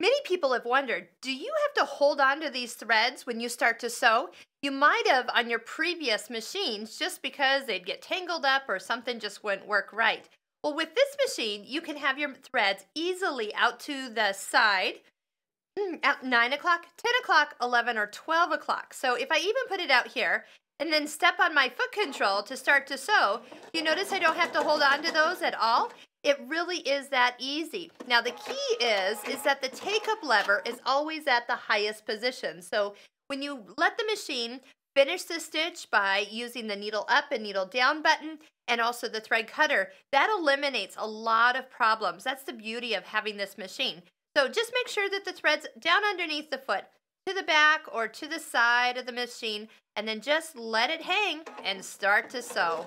Many people have wondered do you have to hold on to these threads when you start to sew? You might have on your previous machines just because they'd get tangled up or something just wouldn't work right. Well, with this machine, you can have your threads easily out to the side mm, at 9 o'clock, 10 o'clock, 11, or 12 o'clock. So if I even put it out here and then step on my foot control to start to sew, you notice I don't have to hold on to those at all. It really is that easy. Now the key is is that the take up lever is always at the highest position. So when you let the machine finish the stitch by using the needle up and needle down button and also the thread cutter, that eliminates a lot of problems. That's the beauty of having this machine. So just make sure that the thread's down underneath the foot to the back or to the side of the machine and then just let it hang and start to sew.